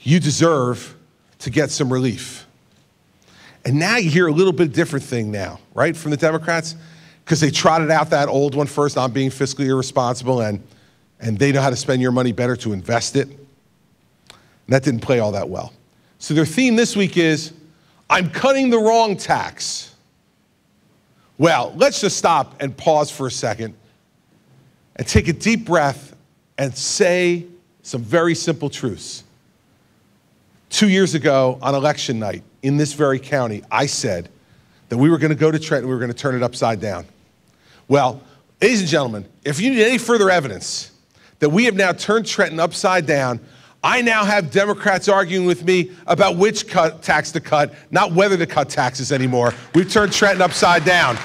you deserve to get some relief. And now you hear a little bit different thing now, right, from the Democrats, because they trotted out that old one first on being fiscally irresponsible and, and they know how to spend your money better to invest it. And that didn't play all that well. So their theme this week is I'm cutting the wrong tax. Well, let's just stop and pause for a second and take a deep breath and say some very simple truths. Two years ago on election night in this very county, I said that we were going to go to Trenton, we were going to turn it upside down. Well, ladies and gentlemen, if you need any further evidence that we have now turned Trenton upside down, I now have Democrats arguing with me about which cut, tax to cut, not whether to cut taxes anymore. We've turned Trenton upside down.